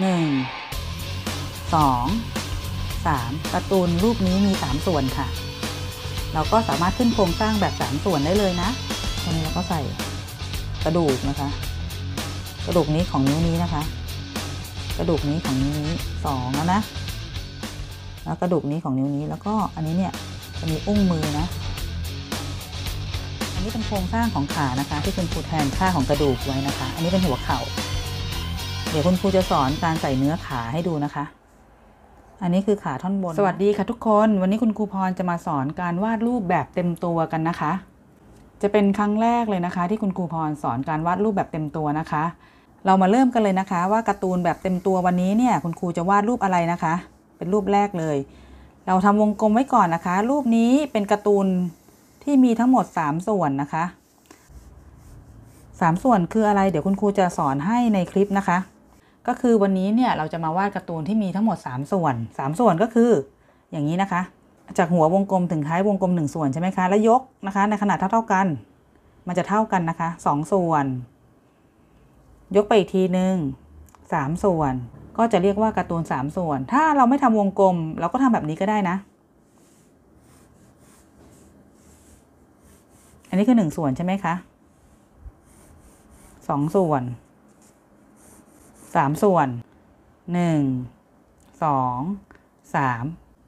หนึ่งสองสามการ์ตูนรูปนี้มีสามส่วนค่ะ เราก็สามารถขึ้นโครงสร้างแบบสามส่วนได้เลยนะตรงนี้เราก็ใส่กระดูกนะคะ กระดูกนี้ของนิ้วนี้นะคะ กระดูกนี้ของนิ้วนี้สองแล้วนะ แล้วกระดูกนี้ของนิ้วนี้แล้วก็อันนี้เนี่ยจะมีอุ้งมือนะ อันนี้เป็นโครงสร้างของขานะคะ ที่คุณครูแทนค่าของกระดูกไว้นะคะ อันนี้เป็นหัวเข่า เดี๋ยวคุณครูจะสอนการใส่เนื้อขาให้ดูนะคะ อันนี้คือขาท่อนบน สวัสดีค่ะทุกคน วันนี้คุณครูพรจะมาสอนการวาดรูปแบบเต็มตัวกันนะคะ จะเป็นครั้งแรกเลยนะคะ ที่คุณครูพรสอนการวาดรูปแบบเต็มตัวนะคะ เรามาเริ่มกันเลยนะคะ ว่าการ์ตูนแบบเต็มตัววันนี้เนี่ย คุณครูจะวาดรูปอะไรนะคะ เป็นรูปแรกเลย เราทำวงกลมไว้ก่อนนะคะ รูปนี้เป็นการ์ตูนที่มีทั้งหมด 3 ส่วนนะคะ 3 ส่วนคืออะไร เดี๋ยวคุณครูจะสอนให้ในคลิปนะคะ ก็คือวันนี้เนี่ยเราจะมาวาดการ์ตูนที่มีทั้งหมด 3 ส่วน 3 ส่วนก็คือ อย่างนี้นะคะ จากหัววงกลมถึงท้ายวงกลม 1 ส่วนใช่ไหมคะ แล้วยกนะคะ ในขนาดเท่าเท่ากัน มันจะเท่ากันนะคะ 2 ส่วน ยกไปอีกทีหนึ่ง3 ส่วน ก็จะเรียกว่าการ์ตูน 3 ส่วน ถ้าเราไม่ทำวงกลม เราก็ทำแบบนี้ก็ได้นะ อันนี้คือ 1 ส่วนใช่ไหมคะ2ส่วน สามส่วนหนึ่งสองสาม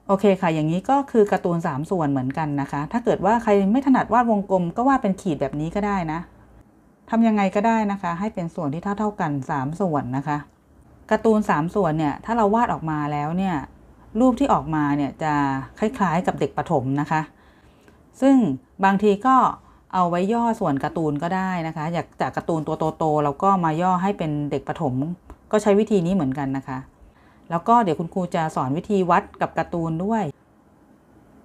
โอเคค่ะ อย่างนี้ก็คือการ์ตูนสามส่วนเหมือนกันนะคะ ถ้าเกิดว่าใครไม่ถนัดวาดวงกลมก็วาดเป็นขีดแบบนี้ก็ได้นะทำยังไงก็ได้นะคะ ให้เป็นส่วนที่เท่าเท่ากันสามส่วนนะคะการ์ตูนสามส่วนเนี่ยถ้าเราวาดออกมาแล้วเนี่ยรูปที่ออกมาเนี่ยจะคล้ายๆกับเด็กประถมนะคะ ซึ่งบางทีก็เอาไว้ย่อส่วนการ์ตูนก็ได้นะคะ อยากจากการ์ตูนตัวโตๆเราก็มาย่อให้เป็นเด็กประถม ก็ใช้วิธีนี้เหมือนกันนะคะ แล้วก็เดี๋ยวคุณครูจะสอนวิธีวัดกับการ์ตูนด้วย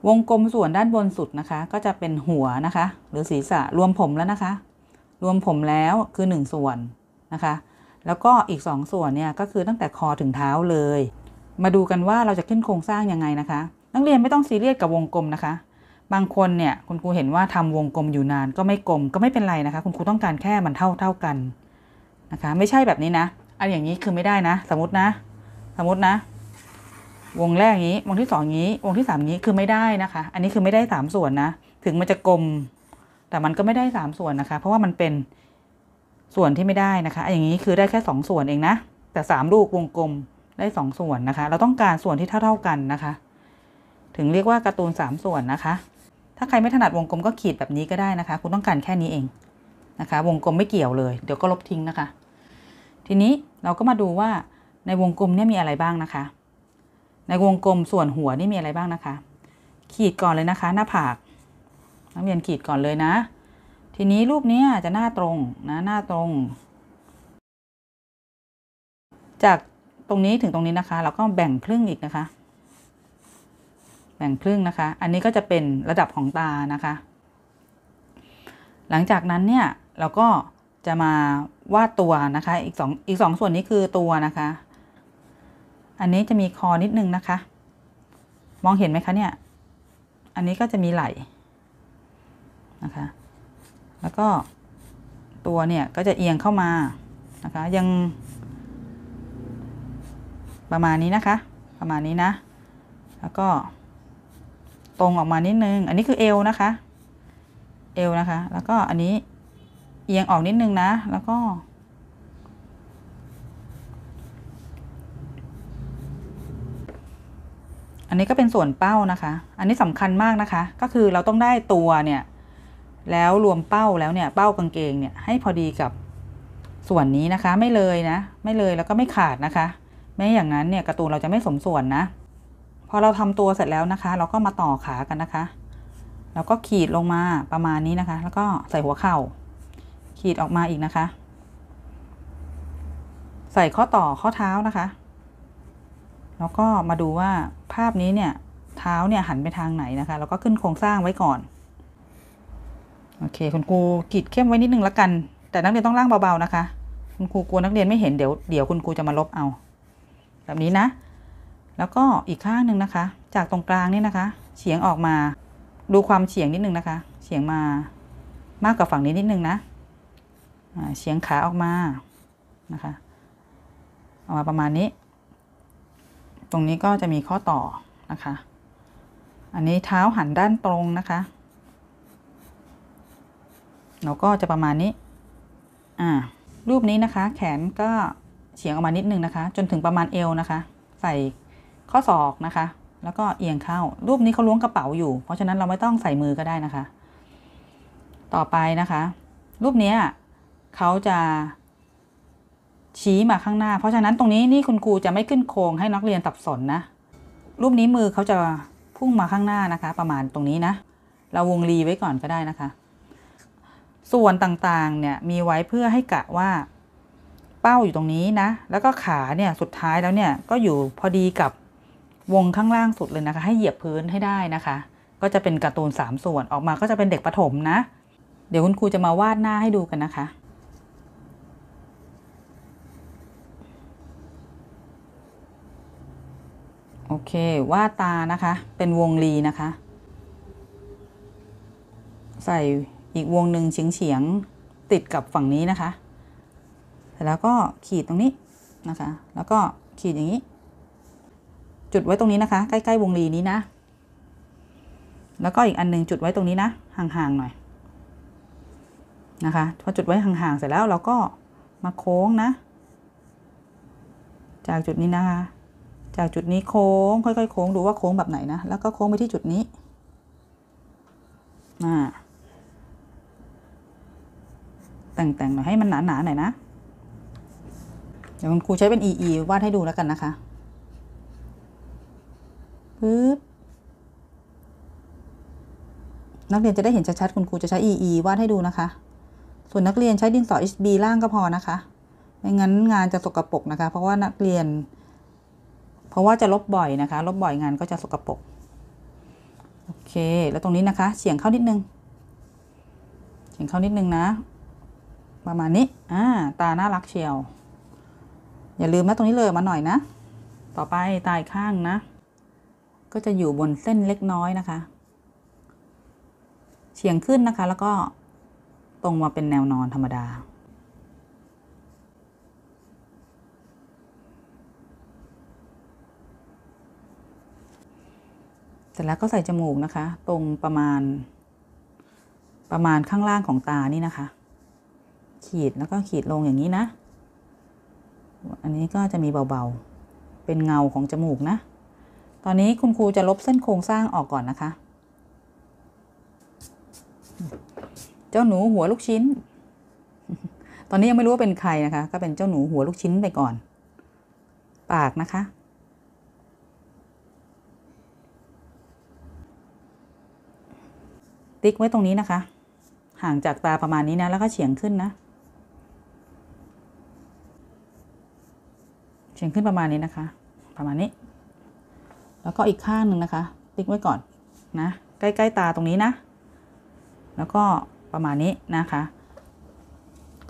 วงกลมส่วนด้านบนสุดนะคะ ก็จะเป็นหัวนะคะ หรือศีรษะรวมผมแล้วนะคะ รวมผมแล้วคือ 1 ส่วนนะคะ แล้วก็อีก 2 ส่วนเนี่ยก็คือตั้งแต่คอถึงเท้าเลย มาดูกันว่าเราจะขึ้นโครงสร้างยังไงนะคะ นักเรียนไม่ต้องซีเรียสกับวงกลมนะคะบางคนเนี่ยคุณครูเห็นว่าทำวงกลมอยู่นานก็ไม่กลมก็ไม่เป็นไรนะคะ คุณครูต้องการแค่มันเท่าเท่ากันนะคะ ไม่ใช่แบบนี้นะ อันอย่างนี้คือไม่ได้นะ สมมตินะ สมมตินะ วงแรกนี้ วงที่สองนี้ วงที่สามนี้คือไม่ได้นะคะ อันนี้คือไม่ได้สามส่วนนะ ถึงมันจะกลม แต่มันก็ไม่ได้สามส่วนนะคะ เพราะว่ามันเป็นส่วนที่ไม่ได้นะคะอย่างนี้คือได้แค่สองส่วนเองนะ แต่สามลูกวงกลมได้สองส่วนนะคะ เราต้องการส่วนที่เท่าเท่ากันนะคะ ถึงเรียกว่าการ์ตูนสามส่วนนะคะ ถ้าใครไม่ถนัดวงกลมก็ขีดแบบนี้ก็ได้นะคะ คุณต้องการแค่นี้เองนะคะ วงกลมไม่เกี่ยวเลย เดี๋ยวก็ลบทิ้งนะคะ ทีนี้เราก็มาดูว่าในวงกลมเนี่ยมีอะไรบ้างนะคะ ในวงกลมส่วนหัวนี่มีอะไรบ้างนะคะ ขีดก่อนเลยนะคะ หน้าผากนักเรียนขีดก่อนเลยนะ ทีนี้รูปนี้จะหน้าตรงนะหน้าตรง จากตรงนี้ถึงตรงนี้นะคะ เราก็แบ่งครึ่งอีกนะคะ แบ่งครึ่งนะคะ อันนี้ก็จะเป็นระดับของตานะคะ หลังจากนั้นเนี่ยเราก็ จะมาวาดตัวนะคะ อีกสองอีกสองส่วนนี้คือตัวนะคะ อันนี้จะมีคอนิดนึงนะคะ มองเห็นไหมคะเนี่ย อันนี้ก็จะมีไหล่นะคะ แล้วก็ตัวเนี่ยก็จะเอียงเข้ามานะคะ ยัง ประมาณนี้นะคะ ประมาณนี้นะ แล้วก็ ตรงออกมานิดนึง อันนี้คือเอวนะคะ เอวนะคะ แล้วก็อันนี้ เอียงออกนิดนึงนะ แล้วก็ อันนี้ก็เป็นส่วนเป้านะคะ อันนี้สำคัญมากนะคะ ก็คือเราต้องได้ตัวเนี่ย แล้วรวมเป้าแล้วเนี่ย เป้ากางเกงเนี่ยให้พอดีกับส่วนนี้นะคะ ไม่เลยนะ ไม่เลยแล้วก็ไม่ขาดนะคะ ไม่อย่างนั้นเนี่ยกร์ตูนเราจะไม่สมส่วนนะ พอเราทำตัวเสร็จแล้วนะคะ เราก็มาต่อขากันนะคะ แล้วก็ขีดลงมาประมาณนี้นะคะ แล้วก็ใส่หัวเข่า ขีดออกมาอีกนะคะ ใส่ข้อต่อข้อเท้านะคะ แล้วก็มาดูว่าภาพนี้เนี่ย เท้าเนี่ยหันไปทางไหนนะคะ แล้วก็ขึ้นโครงสร้างไว้ก่อน โอเค คุณครูขีดเข้มไว้นิดนึงแล้วกัน แต่นักเรียนต้องล่างเบาๆนะคะ คุณครูกลัวนักเรียนไม่เห็นเดี๋ยวเดี๋ยวคุณครูจะมาลบเอา แบบนี้นะ แล้วก็อีกข้างหนึ่งนะคะ จากตรงกลางนี่นะคะ เฉียงออกมาดูความเฉียงนิดนึงนะคะ เฉียงมามากกว่าฝั่งนี้นิดนึงนะ เฉียงขาออกมานะคะออกมาประมาณนี้ ตรงนี้ก็จะมีข้อต่อนะคะ อันนี้เท้าหันด้านตรงนะคะเราก็จะประมาณนี้ อ่า รูปนี้นะคะ แขนก็เฉียงออกมานิดนึงนะคะ จนถึงประมาณเอวนะคะ ใส่ข้อศอกนะคะ แล้วก็เอียงเข้า รูปนี้เขาล้วงกระเป๋าอยู่ เพราะฉะนั้นเราไม่ต้องใส่มือก็ได้นะคะ ต่อไปนะคะ รูปนี้ เขาจะชี้มาข้างหน้า เพราะฉะนั้นตรงนี้นี่คุณครูจะไม่ขึ้นโครงให้นักเรียนสับสนนะ รูปนี้มือเขาจะพุ่งมาข้างหน้านะคะ ประมาณตรงนี้นะ เราวงรีไว้ก่อนก็ได้นะคะ ส่วนต่างๆเนี่ยมีไว้เพื่อให้กะว่าเป้าอยู่ตรงนี้นะ แล้วก็ขาเนี่ยสุดท้ายแล้วเนี่ยก็อยู่พอดีกับวงข้างล่างสุดเลยนะคะ ให้เหยียบพื้นให้ได้นะคะ ก็จะเป็นการ์ตูนสามส่วนออกมาก็จะเป็นเด็กประถมนะ เดี๋ยวคุณครูจะมาวาดหน้าให้ดูกันนะคะ โอเควาดตานะคะ เป็นวงรีนะคะ ใส่อีกวงหนึ่งเฉียงเฉียงติดกับฝั่งนี้นะคะเสร็จแล้วก็ขีดตรงนี้นะคะ แล้วก็ขีดอย่างนี้ จุดไว้ตรงนี้นะคะ ใกล้ๆวงรีนี้นะ แล้วก็อีกอันหนึงจุดไว้ตรงนี้นะ ห่างๆหน่อยนะคะ พอจุดไว้ห่างๆเสร็จแล้วเราก็มาโค้งนะ จากจุดนี้นะคะ จากจุดนี้โค้งค่อยๆโค้งดูว่าโค้งแบบไหนนะ แล้วก็โค้งไปที่จุดนี้อ่าแต่งๆหน่อยให้มันหนาๆหน่อยนะ เดี๋ยวคุณครูใช้เป็น EE วาดให้ดูแล้วกันนะคะปึ๊บนักเรียนจะได้เห็นชัดๆคุณครูจะใช้ EE วาดให้ดูนะคะ ส่วนนักเรียนใช้ดินสอ HB ล่างก็พอนะคะ ไม่งั้นงานจะสกรปรกนะคะ เพราะว่านักเรียน ราะว่าจะลบบ่อยนะคะ ลบบ่อยงานก็จะสกรปรกโอเค แล้วตรงนี้นะคะเฉียงเข้านิดนึงเฉียงเข้านิดนึงนะ ประมาณนี้อ่าตาน่ารักเชียว อย่าลืมนะตรงนี้เลยมาหน่อยนะ ต่อไปตาอีกข้างนะ ก็จะอยู่บนเส้นเล็กน้อยนะคะ เฉียงขึ้นนะคะแล้วก็ตรงมาเป็นแนวนอนธรรมดา สร็จแล้วก็ใส่จมูกนะคะ ตรงประมาณ ประมาณข้างล่างของตานี่นะคะ ขีดแล้วก็ขีดลงอย่างนี้นะ อันนี้ก็จะมีเบาๆ เป็นเงาของจมูกนะ ตอนนี้คุณครูจะลบเส้นโครงสร้างออกก่อนนะคะ เจ้าหนูหัวลูกชิ้น ตอนนี้ยังไม่รู้ว่าเป็นใครนะคะ ก็เป็นเจ้าหนูหัวลูกชิ้นไปก่อน ปากนะคะ ติ๊กไว้ตรงนี้นะคะ ห่างจากตาประมาณนี้นะ แล้วก็เฉียงขึ้นนะ เฉียงขึ้นประมาณนี้นะคะ ประมาณนี้ แล้วก็อีกข้างหนึ่งนะคะ ติ๊กไว้ก่อนนะ ใกล้ ๆ ตาตรงนี้นะ แล้วก็ประมาณนี้นะคะ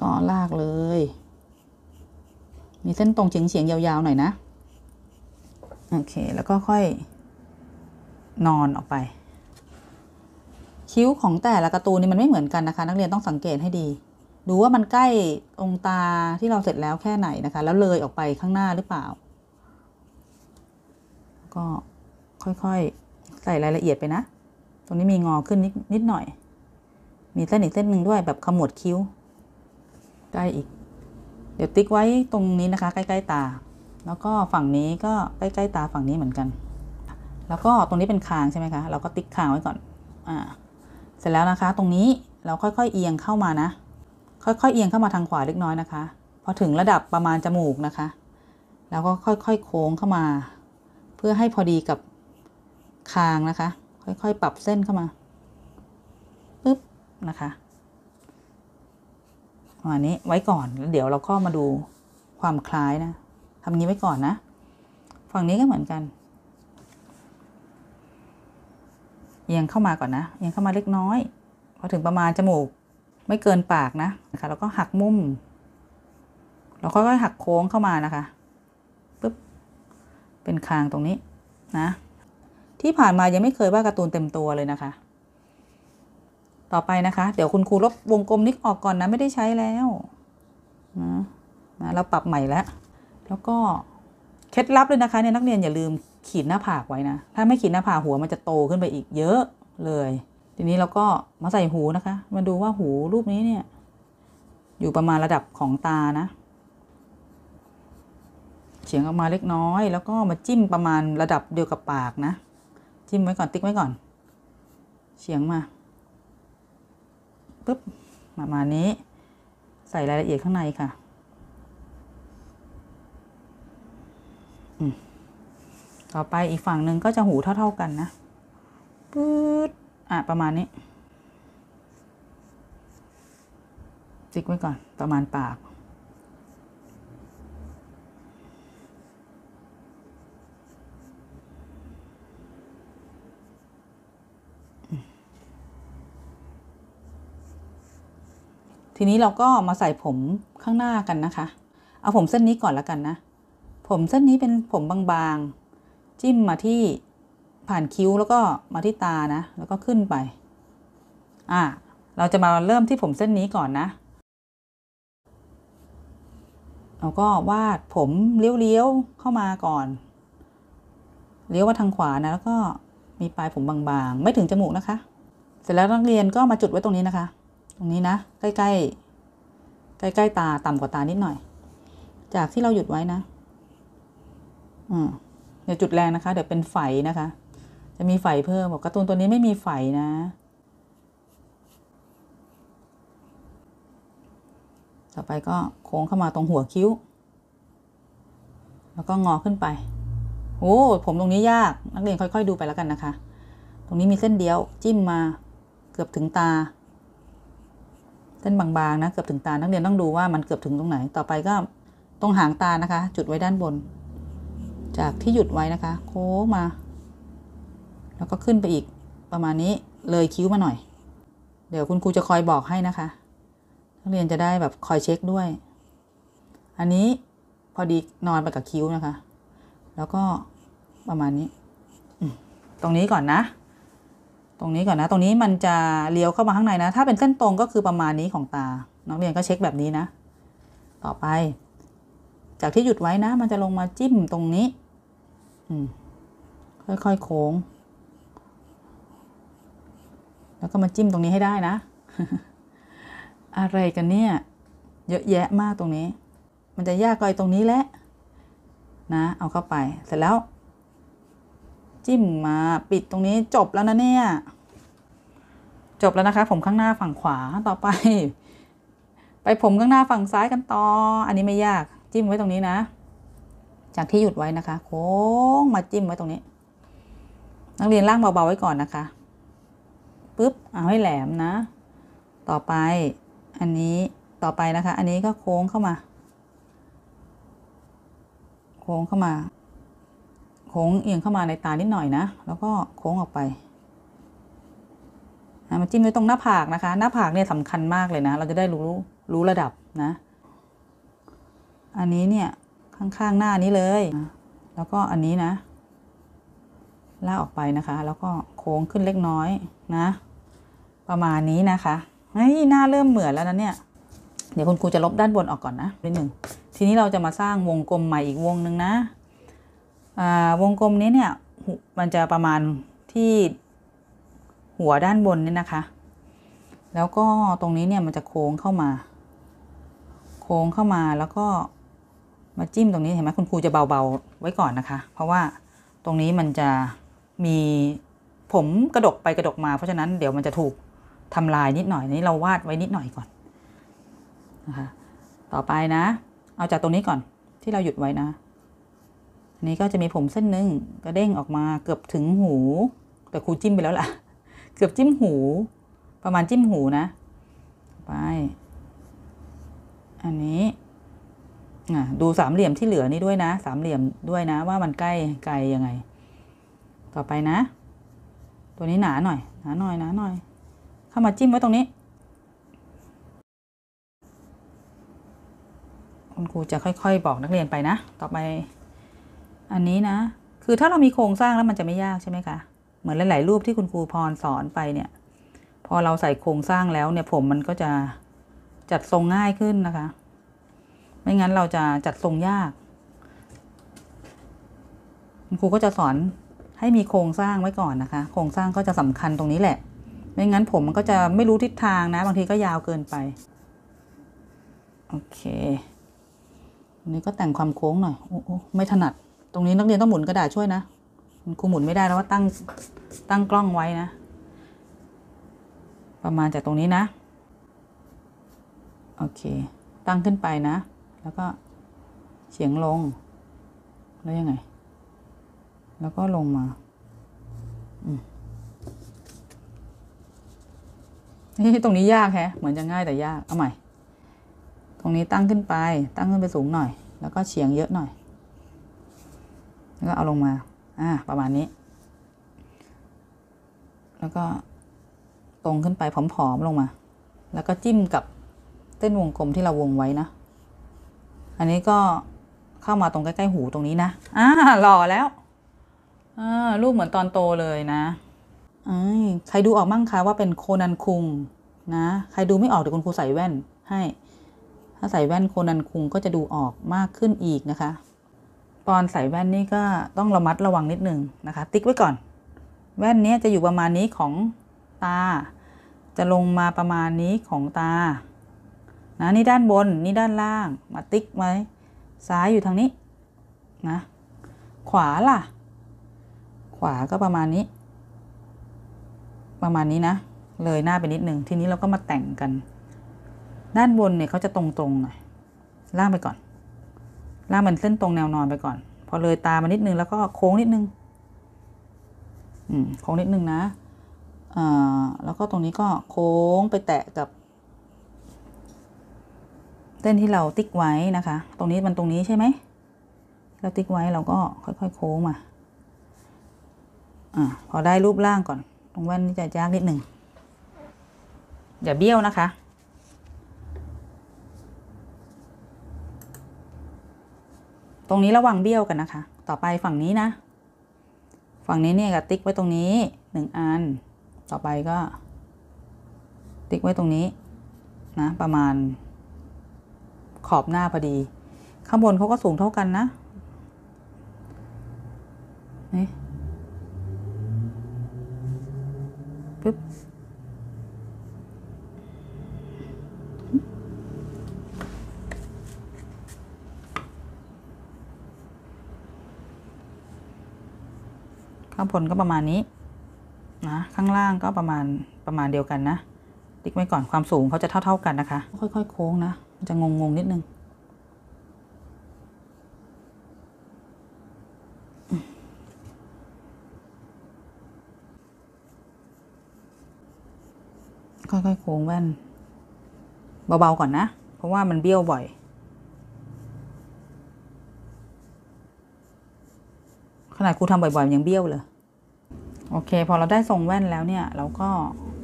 ก็ลากเลย มีเส้นตรงเฉียงเฉียงๆยาวๆหน่อยนะ โอเค แล้วก็ค่อยนอนออกไป คิ้วของแต่ละการ์ตูนนี่มันไม่เหมือนกันนะคะ นักเรียนต้องสังเกตให้ดีดูว่ามันใกล้ตรงตาที่เราเสร็จแล้วแค่ไหนนะคะ แล้วเลยออกไปข้างหน้าหรือเปล่า ก็ค่อยๆ ใส่รายละเอียดไปนะ ตรงนี้มีงอขึ้นนิดนิดหน่อย มีเส้นอีกเส้นหนึ่งด้วยแบบขมวดคิ้ว ใกล้อีก เดี๋ยวติ๊กไว้ตรงนี้นะคะ ใกล้ๆตา แล้วก็ฝั่งนี้ก็ใกล้ๆตาฝั่งนี้เหมือนกัน แล้วก็ตรงนี้เป็นคางใช่ไหมคะ เราก็ติ๊กคางไว้ก่อน อ่า เสร็จแล้วนะคะ ตรงนี้เราค่อยๆ เอียงเข้ามานะ ค่อยๆ เอียงเข้ามาทางขวาเล็กน้อยนะคะ พอถึงระดับประมาณจมูกนะคะแล้วก็ค่อยๆ โค้งเข้ามา เพื่อให้พอดีกับคางนะคะ ค่อยๆ ปรับเส้นเข้ามาปึ๊บนะคะประมาณนี้ไว้ก่อนแล้วเดี๋ยวเราก็มาดูความคล้ายนะทำนี้ไว้ก่อนนะ ฝั่งนี้ก็เหมือนกัน เอียงเข้ามาก่อนนะเอียงเข้ามาเล็กน้อย พอถึงประมาณจมูกไม่เกินปากนะนะคะแล้วก็หักมุมเราค่อยๆหักโค้งเข้ามานะคะปึ๊บเป็นคางตรงนี้นะ ที่ผ่านมายังไม่เคยว่าดการ์ตูนเต็มตัวเลยนะคะ ต่อไปนะคะ เดี๋ยวคุณครูลบวงกลมนี้ออกก่อนนะไม่ได้ใช้แล้วนะนะเราปรับใหม่แล้ว แล้วก็เคล็ดลับเลยนะคะเนี่ยนักเรียนอย่าลืม ขีดหน้าผากไว้นะ ถ้าไม่ขีดหน้าผากหัวมันจะโตขึ้นไปอีกเยอะเลย ทีนี้เราก็มาใส่หูนะคะ มาดูว่าหูรูปนี้เนี่ย อยู่ประมาณระดับของตานะ เฉียงออกมาเล็กน้อย แล้วก็มาจิ้มประมาณระดับเดียวกับปากนะ จิ้มไว้ก่อนติ๊กไว้ก่อน เฉียงมาปุ๊บประมาณนี้ ใส่รายละเอียดข้างในค่ะ อืม ต่อไปอีกฝั่งหนึ่งก็จะหูเท่า ๆกันนะปื๊ดอะประมาณนี้ติ๊กไว้ก่อนประมาณปาก ทีนี้เราก็มาใส่ผมข้างหน้ากันนะคะ เอาผมเส้นนี้ก่อนแล้วกันนะ ผมเส้นนี้เป็นผมบางๆ จิ้มมาที่ผ่านคิ้วแล้วก็มาที่ตานะ แล้วก็ขึ้นไป อ่า เราจะมาเริ่มที่ผมเส้นนี้ก่อนนะเราก็วาดผมเลี้ยวๆเข้ามาก่อน เลี้ยวมาทางขวานะ แล้วก็มีปลายผมบางๆ ไม่ถึงจมูกนะคะ เสร็จแล้วนักเรียนก็มาจุดไว้ตรงนี้นะคะ ตรงนี้นะ ใกล้ๆ ใกล้ๆตาต่ำกว่าตานิดหน่อย จากที่เราหยุดไว้นะ อืม เดี๋ยวจุดแรงนะคะ เดี๋ยวเป็นไฝนะคะ จะมีไฝเพิ่มบอกการ์ตูนตัวนี้ไม่มีไฝนะต่อไปก็โค้งเข้ามาตรงหัวคิ้ว แล้วก็งอขึ้นไป โอ้ผมตรงนี้ยาก นักเรียนค่อย ๆ ดูไปแล้วกันนะคะ ตรงนี้มีเส้นเดียวจิ้มมาเกือบถึงตา เส้นบางๆนะเกือบถึงตา นักเรียนต้องดูว่ามันเกือบถึงตรงไหน ต่อไปก็ตรงหางตานะคะ จุดไว้ด้านบน จากที่หยุดไว้นะคะ โค้งมา แล้วก็ขึ้นไปอีกประมาณนี้เลยคิ้วมาหน่อย เดี๋ยวคุณครูจะคอยบอกให้นะคะ นักเรียนจะได้แบบคอยเช็คด้วย อันนี้พอดีนอนไปกับคิ้วนะคะ แล้วก็ประมาณนี้ตรงนี้ก่อนนะ ตรงนี้ก่อนนะ ตรงนี้มันจะเลี้ยวเข้ามาข้างในนะ ถ้าเป็นเส้นตรงก็คือประมาณนี้ของตา นักเรียนก็เช็คแบบนี้นะ ต่อไป จากที่หยุดไว้นะ มันจะลงมาจิ้มตรงนี้ ค่อยๆโค้ง แล้วก็มาจิ้มตรงนี้ให้ได้นะ อะไรกันเนี่ย เยอะแยะมากตรงนี้ มันจะยากกว่าไอ้ตรงนี้แหละ นะ เอาเข้าไป เสร็จแล้ว จิ้มมาปิดตรงนี้จบแล้วนะเนี่ย จบแล้วนะคะ ผมข้างหน้าฝั่งขวาต่อไป ไปผมข้างหน้าฝั่งซ้ายกันต่อ อันนี้ไม่ยาก จิ้มไว้ตรงนี้นะ จากที่หยุดไว้นะคะ โค้งมาจิ้มไว้ตรงนี้ นักเรียนล่างเบาๆไว้ก่อนนะคะปุ๊บเอาให้แหลมนะ ต่อไปอันนี้ต่อไปนะคะ อันนี้ก็โค้งเข้ามา โค้งเข้ามา โค้งเอียงเข้ามาในตานิดหน่อยนะ แล้วก็โค้งออกไปมาจิ้มไว้ตรงหน้าผากนะคะ หน้าผากเนี่ยสำคัญมากเลยนะ เราจะได้รู้รู้ระดับนะ อันนี้เนี่ย ข้างๆหน้านี้เลย แล้วก็อันนี้นะ ลากออกไปนะคะ แล้วก็โค้งขึ้นเล็กน้อยนะ ประมาณนี้นะคะเฮ้ยหน้าเริ่มเหมือนแล้วนะเนี่ย เดี๋ยวคุณครูจะลบด้านบนออกก่อนนะนิดหนึ่งทีนี้เราจะมาสร้างวงกลมใหม่อีกวงหนึ่งนะวงกลมนี้เนี่ยมันจะประมาณที่หัวด้านบนนี่นะคะ แล้วก็ตรงนี้เนี่ยมันจะโค้งเข้ามา โค้งเข้ามาแล้วก็ มาจิ้มตรงนี้เห็นไหมคุณครูจะเบาๆไว้ก่อนนะคะ เพราะว่าตรงนี้มันจะมีผมกระดกไปกระดกมา เพราะฉะนั้นเดี๋ยวมันจะถูกทำลายนิดหน่อยนี้เราวาดไว้นิดหน่อยก่อนนะคะต่อไปนะ เอาจากตรงนี้ก่อนที่เราหยุดไว้นะอันนี้ก็จะมีผมเส้นหนึ่งกระเด้งออกมาเกือบถึงหู แต่ครูจิ้มไปแล้วล่ะ เกือบจิ้มหู ประมาณจิ้มหูนะ ไป อันนี้ ดูสามเหลี่ยมที่เหลือนี่ด้วยนะ สามเหลี่ยมด้วยนะ ว่ามันใกล้ไกลยังไง ต่อไปนะ ตัวนี้หนาหน่อย หนาหน่อยหนาหน่อย เข้ามาจิ้มไว้ตรงนี้ คุณครูจะค่อย ๆ บอกนักเรียนไปนะ ต่อไป อันนี้นะ คือถ้าเรามีโครงสร้างแล้วมันจะไม่ยากใช่ไหมคะ เหมือนหลาย ๆ รูปที่คุณครูพรสอนไปเนี่ย พอเราใส่โครงสร้างแล้วเนี่ยผมมันก็จะจัดทรงง่ายขึ้นนะคะ ไม่งั้นเราจะจัดทรงยาก คุณครูก็จะสอนให้มีโครงสร้างไว้ก่อนนะคะ โครงสร้างก็จะสำคัญตรงนี้แหละ ไม่งั้นผมมันก็จะไม่รู้ทิศทางนะ บางทีก็ยาวเกินไป โอเคนนี้ก็แต่งความโค้งหน่อย โอ้โอไม่ถนัด ตรงนี้นักเรียนต้องหมุนกระดาษช่วยนะครูหมุนไม่ได้แล้วว่าตั้งตั้งกล้องไว้นะ ประมาณจากตรงนี้นะ โอเค ตั้งขึ้นไปนะ แล้วก็เฉียงลง แล้วยังไง แล้วก็ลงมาอืมนี่ตรงนี้ยากแฮะ เหมือนจะง่ายแต่ยาก เอาใหม่ ตรงนี้ตั้งขึ้นไป ตั้งขึ้นไปสูงหน่อย แล้วก็เฉียงเยอะหน่อย แล้วก็เอาลงมา อ่า ประมาณนี้ แล้วก็ตรงขึ้นไปผอมๆลงมา แล้วก็จิ้มกับเส้นวงกลมที่เราวงไว้นะ อันนี้ก็เข้ามาตรงใกล้ๆหูตรงนี้นะอ่าหล่อแล้วอ่ารูปเหมือนตอนโตเลยนะอ้ยใครดูออกมั่งคะว่าเป็นโคนันคุงนะ ใครดูไม่ออกเดี๋ยวคุณครูใส่แว่นให้ ถ้าใส่แว่นโคนันคุงก็จะดูออกมากขึ้นอีกนะคะ ตอนใส่แว่นนี่ก็ต้องระมัดระวังนิดนึงนะคะ ติ๊กไว้ก่อน แว่นนี้จะอยู่ประมาณนี้ของตา จะลงมาประมาณนี้ของตา นะนี่ด้านบนนี่ด้านล่างมาติ๊กไว้ซ้ายอยู่ทางนี้นะขวาล่ะ ขวาก็ประมาณนี้ ประมาณนี้นะ เลยหน้าไปนิดนึงทีนี้เราก็มาแต่งกัน ด้านบนเนี่ยเขาจะตรงๆหน่อยล่างไปก่อน ล่างมันเส้นตรงแนวนอนไปก่อน พอเลยตามานิดนึงแล้วก็โค้งนิดนึงอืมโค้งนิดนึงนะอ่าแล้วก็ตรงนี้ก็โค้งไปแตะกับ ส้นที่เราติ๊กไว้นะคะ ตรงนี้มันตรงนี้ใช่ไหม เราติ๊กไว้เราก็ค่อยๆโค้งมาอ่าพอได้รูปร่างก่อน ตรงแว่นนี่จะยากนิดหนึ่งอย่าเบี้ยวนะคะ ตรงนี้ระวังเบี้ยวกันนะคะ ต่อไปฝั่งนี้นะ ฝั่งนี้เนี่ยก็ติ๊กไว้ตรงนี้หนึ่งอัน ต่อไปก็ ติ๊กไว้ตรงนี้นะประมาณ ขอบหน้าพอดี ข้างบนเขาก็สูงเท่ากันนะนี่ปึ๊บข้างบนก็ประมาณนี้นะข้างล่างก็ประมาณประมาณเดียวกันนะ ติ๊กไว้ก่อนความสูงเขาจะเท่า ๆกันนะคะ ค่อยๆ โค้งนะ จะงงๆนิดนึง ค่อยๆโค้งแว่น เบา ๆ ก่อนนะ เพราะว่ามันเบี้ยวบ่อยขนาดครูทำบ่อยๆยังเบี้ยวเลย โอเค พอเราได้ทรงแว่นแล้วเนี่ย เราก็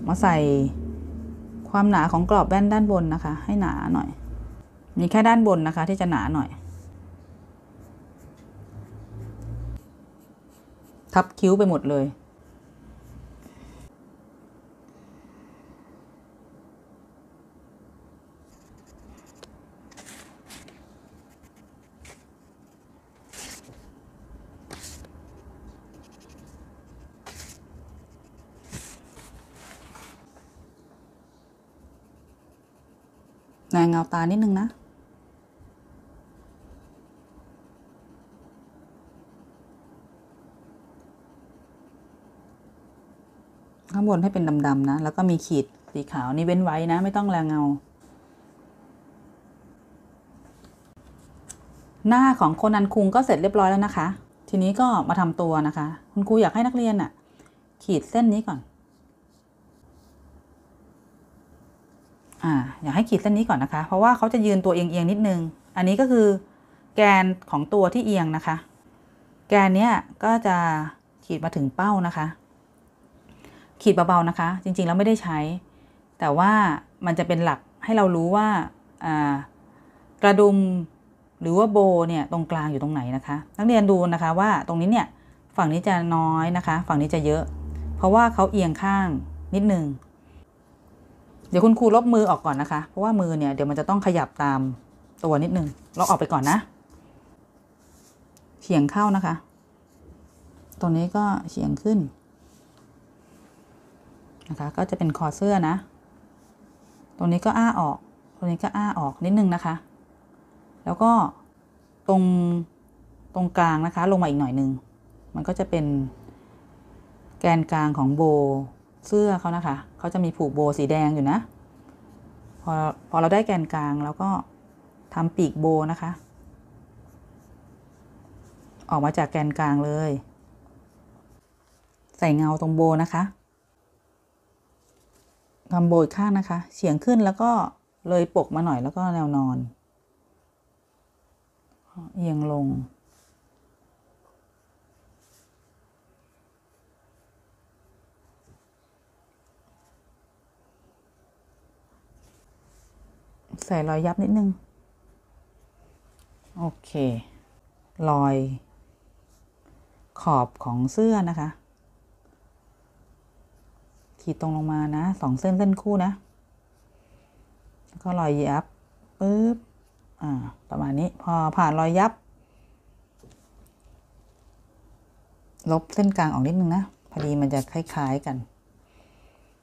มาใส่ความหนาของกรอบแว่นด้านบนนะคะ ให้หนาหน่อย มีแค่ด้านบนนะคะที่จะหนาหน่อย ทับคิ้วไปหมดเลยแนงเงาตานิดนึงนะ ข้างบนให้เป็นดำๆนะ แล้วก็มีขีดสีขาวนี่เว้นไว้นะ ไม่ต้องแรงเงา หน้าของโคนันคุงก็เสร็จเรียบร้อยแล้วนะคะ ทีนี้ก็มาทำตัวนะคะ คุณครูอยากให้นักเรียนอะขีดเส้นนี้ก่อน อ่า อยากให้ขีดเส้นนี้ก่อนนะคะ เพราะว่าเขาจะยืนตัวเอียงๆนิดนึง อันนี้ก็คือแกนของตัวที่เอียงนะคะ แกนเนี้ยก็จะขีดมาถึงเป้านะคะ ขีดเบาๆนะคะ จริงๆแล้วไม่ได้ใช้ แต่ว่ามันจะเป็นหลักให้เรารู้ว่ากระดุมหรือว่าโบเนี่ยตรงกลางอยู่ตรงไหนนะคะ นักเรียนดูนะคะว่าตรงนี้เนี่ยฝั่งนี้จะน้อยนะคะ ฝั่งนี้จะเยอะ เพราะว่าเขาเอียงข้างนิดนึงเดี๋ยวคุณครูลบมือออกก่อนนะคะ เพราะว่ามือเนี่ยเดี๋ยวมันจะต้องขยับตามตัวนิดนึงเราออกไปก่อนนะเฉียงเข้านะคะ ตรงนี้ก็เฉียงขึ้น นะคะ ก็จะเป็นคอเสื้อนะ ตรงนี้ก็อ้าออก ตรงนี้ก็อ้าออกนิดนึงนะคะ แล้วก็ตรงตรงกลางนะคะ ลงมาอีกหน่อยหนึ่ง มันก็จะเป็นแกนกลางของโบเสื้อเขานะคะ เขาจะมีผูกโบสีแดงอยู่นะ พอพอเราได้แกนกลางแล้วก็ทำปีกโบนะคะ ออกมาจากแกนกลางเลย ใส่เงาตรงโบนะคะ ทำโบอีกข้างนะคะ เฉียงขึ้นแล้วก็เลยปกมาหน่อยแล้วก็แนวนอน เอียงลง ใส่รอยยับนิดนึง โอเค รอยขอบของเสื้อนะคะ ขีดตรงลงมานะสองเส้นเส้นคู่นะแล้วก็รอยยับปึ๊บอ่าประมาณนี้พอผ่านรอยยับ ลบเส้นกลางออกนิดนึงนะพอดีมันจะคล้ายๆกัน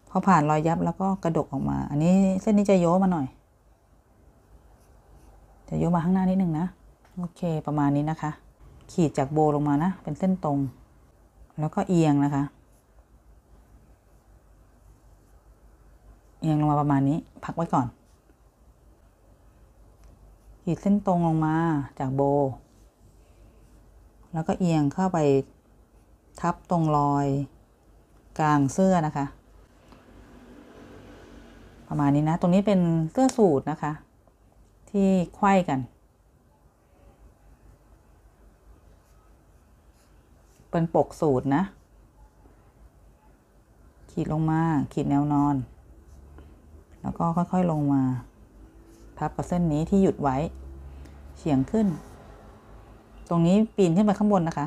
พอผ่านรอยยับแล้วก็กระดกออกมา อันนี้เส้นนี้จะโยมาหน่อย จะโยมาข้างหน้านิดนึงนะ โอเคประมาณนี้นะคะ ขีดจากโบลงมานะ เป็นเส้นตรง แล้วก็เอียงนะคะ เอียงลงมาประมาณนี้ พักไว้ก่อน ขีดเส้นตรงลงมาจากโบ แล้วก็เอียงเข้าไปทับตรงรอยกลางเสื้อนะคะ ประมาณนี้นะ ตรงนี้เป็นเสื้อสูทนะคะ ที่ไขว้กัน เป็นปกสูตรนะ ขีดลงมา ขีดแนวนอน แล้วก็ค่อยๆลงมาทับกับเส้นนี้ที่หยุดไว้เฉียงขึ้น ตรงนี้ปีนขึ้นไปข้างบนนะคะ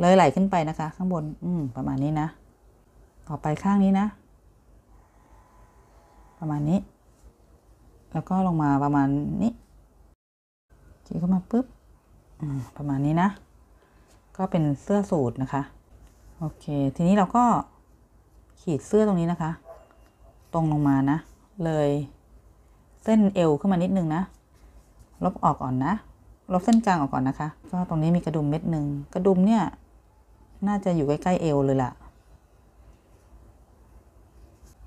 เลยไหลขึ้นไปนะคะ ข้างบน อืมประมาณนี้นะ ต่อไปข้างนี้นะ ประมาณนี้ แล้วก็ลงมาประมาณนี้ขีดเข้ามาปุ๊บอืมประมาณนี้นะ ก็เป็นเสื้อสูทนะคะ โอเค ทีนี้เราก็ขีดเสื้อตรงนี้นะคะ ตรงลงมานะ เลย เส้นเอวขึ้นมานิดนึงนะ ลบออกก่อนนะ ลบเส้นกลางออกก่อนนะคะ ก็ตรงนี้มีกระดุมเม็ดหนึ่งกระดุมเนี่ย น่าจะอยู่ใกล้ๆเอวเลยล่ะ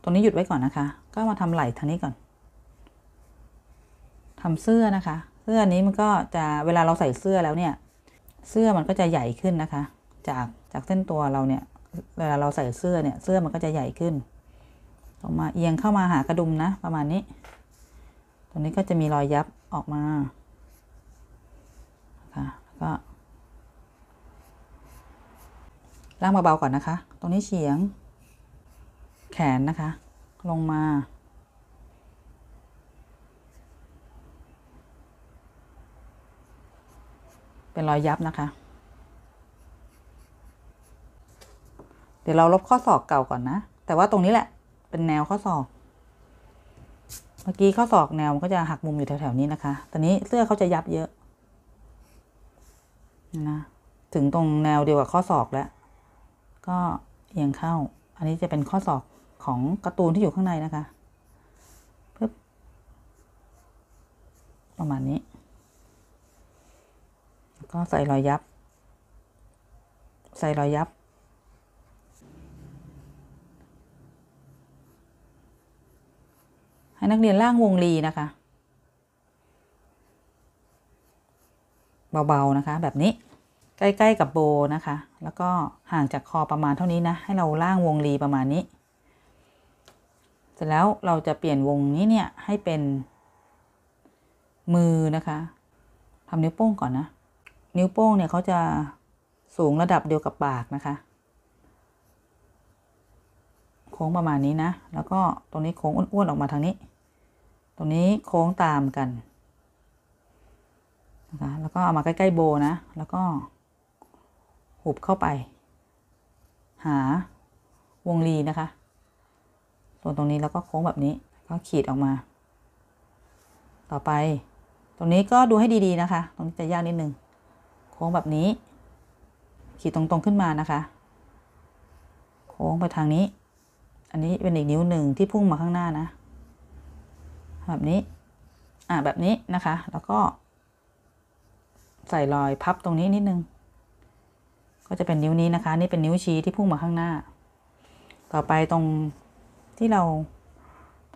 ตรงนี้หยุดไว้ก่อนนะคะ ก็มาทำไหล่ทางนี้ก่อนทำเสื้อนะคะ เสื้อนี้มันก็จะเวลาเราใส่เสื้อแล้วเนี่ย เสื้อมันก็จะใหญ่ขึ้นนะคะ จากจากเส้นตัวเราเนี่ย เวลาเราใส่เสื้อเนี่ย เสื้อมันก็จะใหญ่ขึ้น ออกมาเอียงเข้ามาหากระดุมนะ ประมาณนี้ ตรงนี้ก็จะมีรอยยับออกมาค่ะแล้วก็ล่างเบาๆก่อนนะคะ ตรงนี้เฉียง แขนนะคะ ลงมา เป็นรอยยับนะคะ เดี๋ยวเราลบข้อศอกเก่าก่อนนะ แต่ว่าตรงนี้แหละ เป็นแนวข้อศอก เมื่อกี้ข้อศอกแนวมันก็จะหักมุมอยู่แถวๆนี้นะคะ ตอนนี้เสื้อเขาจะยับเยอะนะ ถึงตรงแนวเดียวกับข้อศอกแล้ว ก็เอียงเข้า อันนี้จะเป็นข้อศอกของการ์ตูนที่อยู่ข้างในนะคะปึ๊บประมาณนี้ ก็ใส่รอยยับ ใส่รอยยับ ให้ นักเรียนล่างวงรีนะคะ เบาๆนะคะ แบบนี้ใกล้ ๆ กับโบนะคะ แล้วก็ห่างจากคอประมาณเท่านี้นะ ให้เราล่างวงรีประมาณนี้ เสร็จแล้วเราจะเปลี่ยนวงนี้เนี่ยให้เป็นมือนะคะทำนิ้วโป้งก่อนนะ นิ้วโป้งเนี่ยเขาจะสูงระดับเดียวกับปากนะคะ โค้งประมาณนี้นะ แล้วก็ตรงนี้โค้งอ้วนๆออกมาทางนี้ ตรงนี้โค้งตามกันนะคะแล้วก็เอามาใกล้ๆโบนะ แล้วก็หุบเข้าไป หาวงรีนะคะ ส่วนตรงนี้แล้วก็โค้งแบบนี้ ก็ขีดออกมา ต่อไป ตรงนี้ก็ดูให้ดีๆนะคะ ตรงนี้จะยากนิดนึง โค้งแบบนี้ ขีดตรงๆขึ้นมานะคะ โค้งไปทางนี้ อันนี้เป็นอีกนิ้วหนึ่งที่พุ่งมาข้างหน้านะ แบบนี้ อ่าแบบนี้นะคะ แล้วก็ ใส่รอยพับตรงนี้นิดนึง ก็จะเป็นนิ้วนี้นะคะ นี่เป็นนิ้วชี้ที่พุ่งมาข้างหน้า ต่อไปตรงที่เรา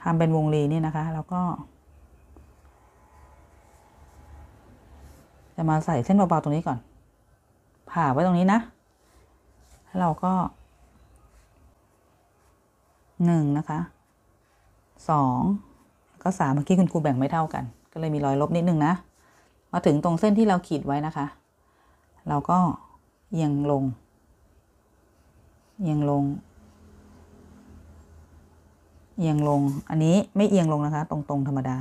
ทำเป็นวงรีนี่นะคะ แล้วก็ จะมาใส่เส้นเบาๆตรงนี้ก่อน ผ่าไว้ตรงนี้นะ แล้วเราก็หนึ่งนะคะสอง ก็สามเมื่อกี้คุณครูแบ่งไม่เท่ากัน ก็เลยมีรอยลบนิดนึงนะมาถึงตรงเส้นที่เราขีดไว้นะคะ เราก็เอียงลงเอียงลงเอียงลง อันนี้ไม่เอียงลงนะคะ ตรงๆธรรมดา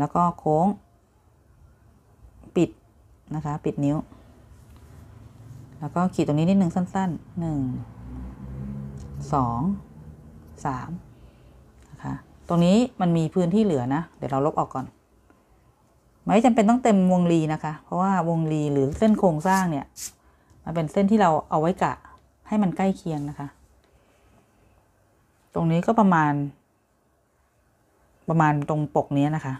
แล้วก็โค้ง ปิดนะคะ ปิดนิ้ว แล้วก็ขีดตรงนี้นิดนึงสั้นๆหนึ่งสองสาม ตรงนี้มันมีพื้นที่เหลือนะ เดี๋ยวเราลบออกก่อน ไม่จำเป็นต้องเต็มวงรีนะคะ เพราะว่าวงรีหรือเส้นโครงสร้างเนี่ย มันเป็นเส้นที่เราเอาไว้กะให้มันใกล้เคียงนะคะ ตรงนี้ก็ประมาณ ประมาณตรงปกนี้นะคะ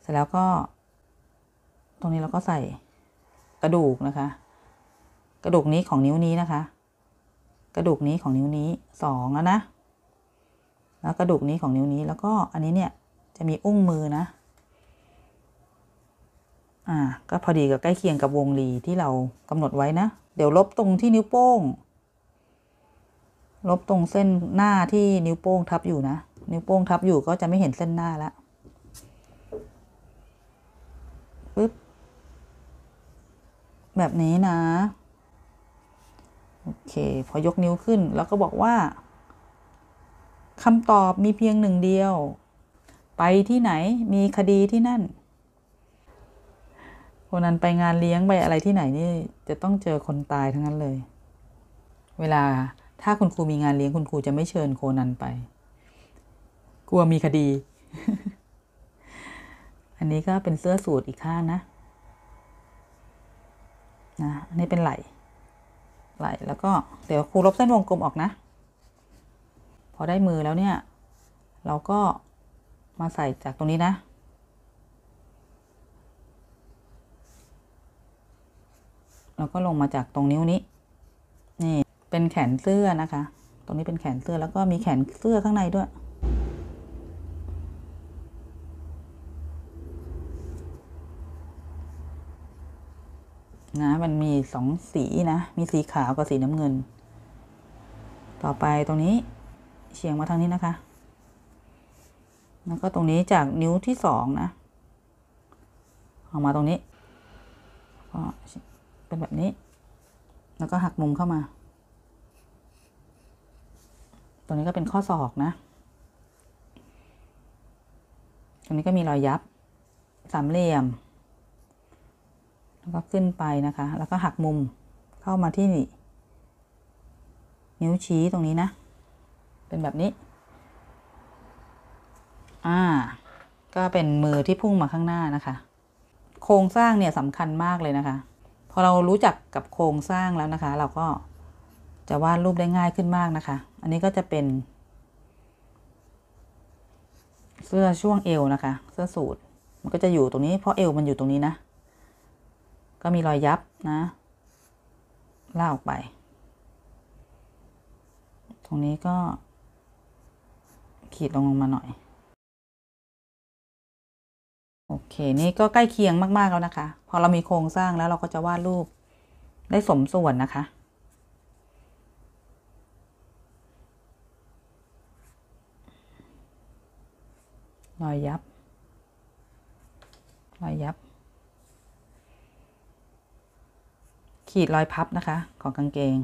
เสร็จแล้วก็ ตรงนี้เราก็ใส่กระดูกนะคะ กระดูกนี้ของนิ้วนี้นะคะ กระดูกนี้ของนิ้วนี้สองแล้วนะ แล้วกระดูกนี้ของนิ้วนี้แล้วก็อันนี้เนี่ยจะมีอุ้งมือนะ อ่า ก็พอดีกับใกล้เคียงกับวงรีที่เรากำหนดไว้นะ เดี๋ยวลบตรงที่นิ้วโป้ง ลบตรงเส้นหน้าที่นิ้วโป้งทับอยู่นะ นิ้วโป้งทับอยู่ก็จะไม่เห็นเส้นหน้าล้วปึ๊บ แบบนี้นะ โอเค พอยกนิ้วขึ้นแล้วก็บอกว่า คำตอบมีเพียงหนึ่งเดียว ไปที่ไหนมีคดีที่นั่นคนนั้นไปงานเลี้ยงไปอะไรที่ไหนนี่จะต้องเจอคนตายทั้งนั้นเลย เวลาถ้าคุณครูมีงานเลี้ยงคุณครูจะไม่เชิญโคนันไป กลัวมีคดี อันนี้ก็เป็นเสื้อสูทอีกข้างนะ นะ อันนี้เป็นไหล่ไหล่แล้วก็เดี๋ยวครูลบเส้นวงกลมออกนะ อได้มือแล้วเนี่ย เราก็มาใส่จากตรงนี้นะ แล้วก็ลงมาจากตรงนิ้วนี้ นี่เป็นแขนเสื้อนะคะ ตรงนี้เป็นแขนเสื้อแล้วก็มีแขนเสื้อข้างในด้วย นะ มันมีสองสีนะ มีสีขาวกับสีน้ำเงิน ต่อไปตรงนี้ เฉียงมาทางนี้นะคะ แล้วก็ตรงนี้จากนิ้วที่สองนะ ออกมาตรงนี้ ก็เป็นแบบนี้ แล้วก็หักมุมเข้ามา ตรงนี้ก็เป็นข้อศอกนะ ตรงนี้ก็มีรอยยับ สามเหลี่ยม แล้วก็ขึ้นไปนะคะ แล้วก็หักมุมเข้ามาที่นิ้วชี้ตรงนี้นะ เป็นแบบนี้ อ่า ก็เป็นมือที่พุ่งมาข้างหน้านะคะ โครงสร้างเนี่ยสำคัญมากเลยนะคะ พอเรารู้จักกับโครงสร้างแล้วนะคะ เราก็จะวาดรูปได้ง่ายขึ้นมากนะคะ อันนี้ก็จะเป็น เสื้อช่วงเอวนะคะ เสื้อสูทมันก็จะอยู่ตรงนี้ เพราะเอวมันอยู่ตรงนี้นะ ก็มีรอยยับนะล่าออกไป ตรงนี้ก็ ขีดลงลงมาหน่อย โอเค นี่ก็ใกล้เคียงมาก ๆ แล้วนะคะ พอเรามีโครงสร้างแล้วเราก็จะวาดรูปได้สมส่วนนะคะรอยยับรอยยับ ขีดรอยพับนะคะ ของกางเกง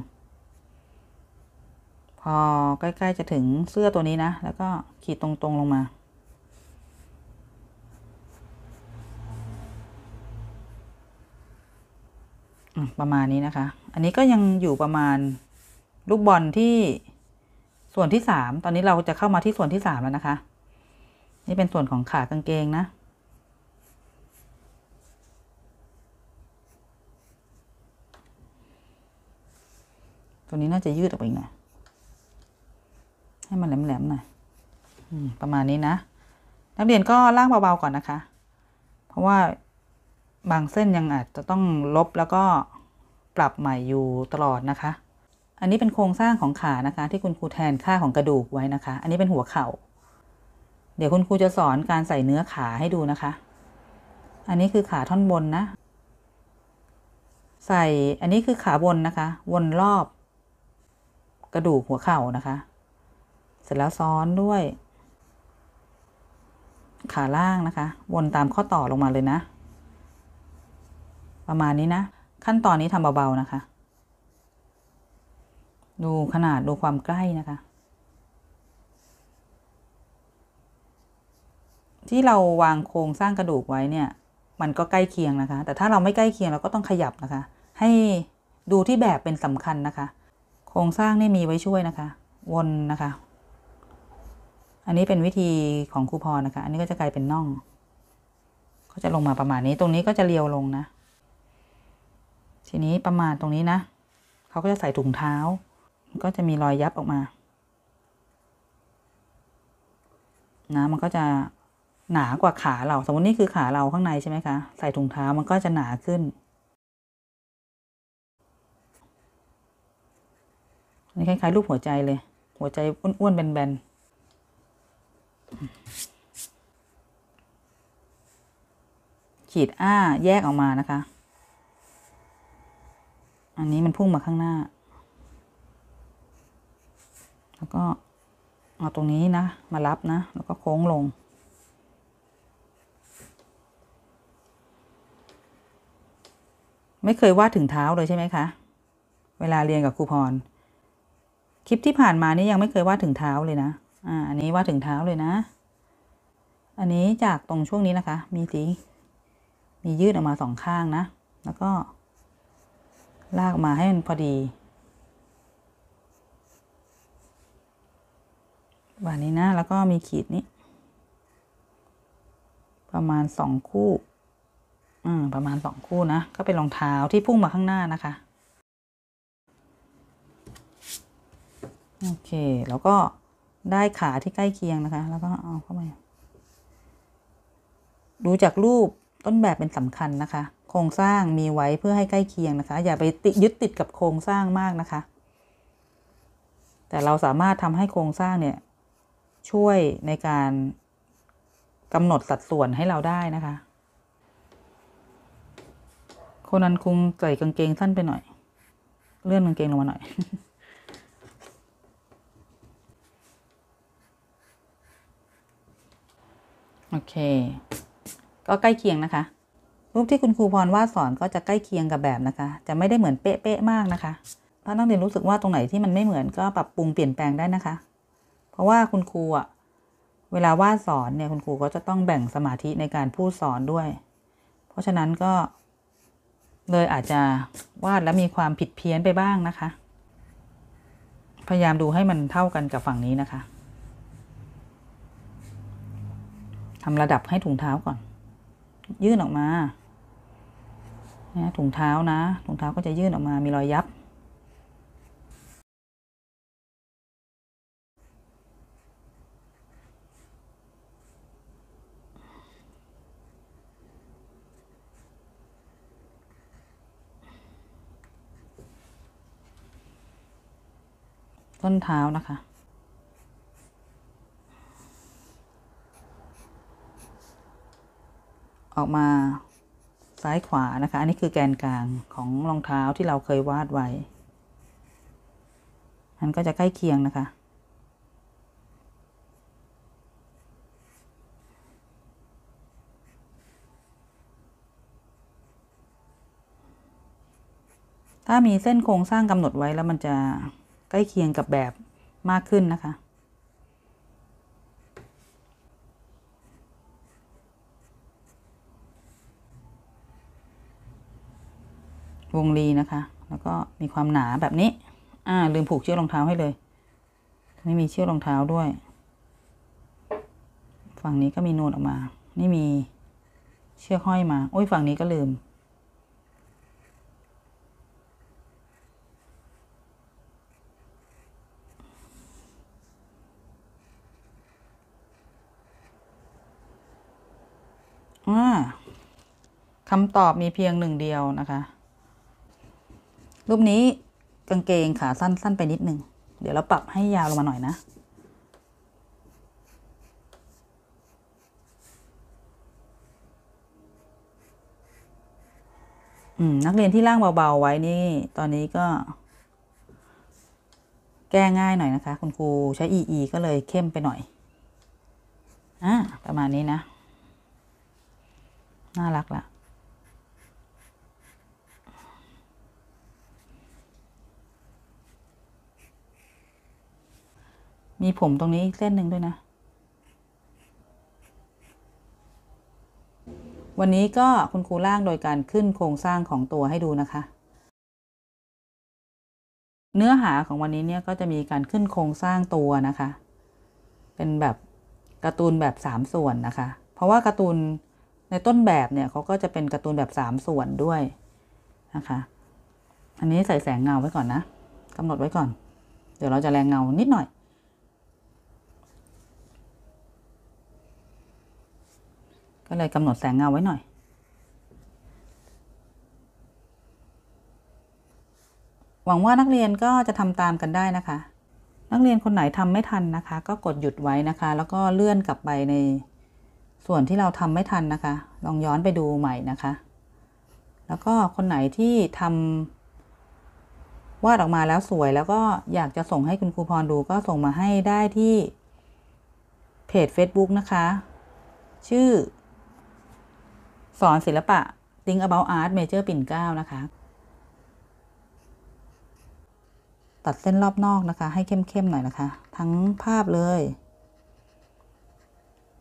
อใกล้ๆจะถึงเสื้อตัวนี้นะ แล้วก็ขีดตรงๆลงมา ประมาณนี้นะคะ อันนี้ก็ยังอยู่ประมาณลูกบอลที่ส่วนที่สามตอนนี้เราจะเข้ามาที่ส่วนที่สามแล้วนะคะ นี่เป็นส่วนของขากางเกงนะตัวนี้น่าจะยืดออกไปอีกหน่อย ให้มันแหลมๆหน่อยประมาณนี้นะ นักเรียนก็ล่างเบาๆก่อนนะคะ เพราะว่าบางเส้นยังอาจจะต้องลบแล้วก็ปรับใหม่อยู่ตลอดนะคะ อันนี้เป็นโครงสร้างของขานะคะ ที่คุณครูแทนค่าของกระดูกไว้นะคะ อันนี้เป็นหัวเข่า เดี๋ยวคุณครูจะสอนการใส่เนื้อขาให้ดูนะคะ อันนี้คือขาท่อนบนนะ ใส่อันนี้คือขาบนนะคะ วนรอบ กระดูกหัวเข่านะคะ เสร็จแล้วซ้อนด้วย ขาล่างนะคะ วนตามข้อต่อลงมาเลยนะ ประมาณนี้นะ ขั้นตอนนี้ทำเบาๆนะคะ ดูขนาดดูความใกล้นะคะ ที่เราวางโครงสร้างกระดูกไว้เนี่ย มันก็ใกล้เคียงนะคะ แต่ถ้าเราไม่ใกล้เคียงเราก็ต้องขยับนะคะ ให้ดูที่แบบเป็นสำคัญนะคะ โครงสร้างนี่มีไว้ช่วยนะคะ วนนะคะ อันนี้เป็นวิธีของครูพรนะคะ อันนี้ก็จะกลายเป็นน่องก็จะลงมาประมาณนี้ ตรงนี้ก็จะเรียวลงนะ ทีนี้ประมาณตรงนี้นะเขาก็จะใส่ถุงเท้า ก็จะมีรอยยับออกมานะมันก็จะหนากว่าขาเรา สมมตินี่คือขาเราข้างในใช่ไหมคะ ใส่ถุงเท้ามันก็จะหนาขึ้นนนี้คล้ายๆรูปหัวใจเลย หัวใจอ้วนๆแบนๆ ขีดอ้าแยกออกมานะคะ อันนี้มันพุ่งมาข้างหน้า แล้วก็เอาตรงนี้นะ มารับนะ แล้วก็โค้งลง ไม่เคยวาดถึงเท้าเลยใช่ไหมคะ เวลาเรียนกับครูพร คลิปที่ผ่านมานี่ยังไม่เคยวาดถึงเท้าเลยนะ อ่าอันนี้วาดถึงเท้าเลยนะ อันนี้จากตรงช่วงนี้นะคะ มีสี มียืดออกมาสองข้างนะ แล้วก็ ลากมาให้มันพอดีแบบนี้นะ แล้วก็มีขีดนี้ ประมาณสองคู่อืมประมาณสองคู่นะ ก็เป็นรองเท้าที่พุ่งมาข้างหน้านะคะ โอเค แล้วก็ ได้ขาที่ใกล้เคียงนะคะ แล้วก็เอาเข้ามาดูจากรูปต้นแบบเป็นสำคัญนะคะ โครงสร้างมีไว้เพื่อให้ใกล้เคียงนะคะ อย่าไปติยึดติดกับโครงสร้างมากนะคะ แต่เราสามารถทำให้โครงสร้างเนี่ย ช่วยในการกำหนดสัดส่วนให้เราได้นะคะโคนันคุงใส่กางเกงสั้นไปหน่อย เลื่อนกางเกงลงมาหน่อย โอเค ก็ใกล้เคียงนะคะ รูปที่คุณครูพรวาดสอนก็จะใกล้เคียงกับแบบนะคะ จะไม่ได้เหมือนเป๊ะๆมากนะคะ ถ้านักเรียนรู้สึกว่าตรงไหนที่มันไม่เหมือนก็ปรับปรุงเปลี่ยนแปลงได้นะคะ เพราะว่าคุณครูอะเวลาวาดสอนเนี่ยคุณครูก็จะต้องแบ่งสมาธิในการพูดสอนด้วย เพราะฉะนั้นก็เลยอาจจะวาดแล้วมีความผิดเพี้ยนไปบ้างนะคะ พยายามดูให้มันเท่ากันกับฝั่งนี้นะคะ ทำระดับให้ถุงเท้าก่อน ยื่นออกมาถุงเท้านะถุงเท้าก็จะยื่นออกมามีรอยยับ ต้นเท้านะคะ ออกมาซ้ายขวานะคะ อันนี้คือแกนกลางของรองเท้าที่เราเคยวาดไว้ มันก็จะใกล้เคียงนะคะ ถ้ามีเส้นโครงสร้างกำหนดไว้แล้วมันจะใกล้เคียงกับแบบมากขึ้นนะคะ วงรีนะคะ แล้วก็มีความหนาแบบนี้ อ่า ลืมผูกเชือกรองเท้าให้เลย ไม่มีเชือกรองเท้าด้วย ฝั่งนี้ก็มีนูนออกมา นี่มีเชือกห้อยมา โอ้ยฝั่งนี้ก็ลืม อ่าคำตอบมีเพียงหนึ่งเดียวนะคะ รูปนี้กางเกงขาสั้นสั้นไปนิดนึง เดี๋ยวเราปรับให้ยาวลงมาหน่อยนะ อืม นักเรียนที่ร่างเบาๆไว้นี่ ตอนนี้ก็ แก้ง่ายหน่อยนะคะ คุณครูใช้ EE ก็เลยเข้มไปหน่อย อ่าประมาณนี้นะ น่ารักละ มีผมตรงนี้อีกเส้นหนึ่งด้วยนะ วันนี้ก็คุณครูร่างโดยการขึ้นโครงสร้างของตัวให้ดูนะคะ เนื้อหาของวันนี้เนี่ยก็จะมีการขึ้นโครงสร้างตัวนะคะ เป็นแบบการ์ตูนแบบสามส่วนนะคะ เพราะว่าการ์ตูนในต้นแบบเนี่ยเขาก็จะเป็นการ์ตูนแบบสามส่วนด้วยนะคะ อันนี้ใส่แสงเงาไว้ก่อนนะกำหนดไว้ก่อน เดี๋ยวเราจะแรงเงานิดหน่อย ก็เลยกำหนดแสงเงาไว้หน่อย หวังว่านักเรียนก็จะทำตามกันได้นะคะ นักเรียนคนไหนทำไม่ทันนะคะ ก็กดหยุดไว้นะคะ แล้วก็เลื่อนกลับไปในส่วนที่เราทำไม่ทันนะคะ ลองย้อนไปดูใหม่นะคะ แล้วก็คนไหนที่ทำวาดออกมาแล้วสวยแล้วก็อยากจะส่งให้คุณครูพรดูก็ส่งมาให้ได้ที่เพจ Facebook นะคะ ชื่อ สอนศิลปะ Think About Art Major ปิ่นเกล้านะคะ ตัดเส้นรอบนอกนะคะ ให้เข้มๆหน่อยนะคะ ทั้งภาพเลย